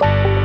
Bye.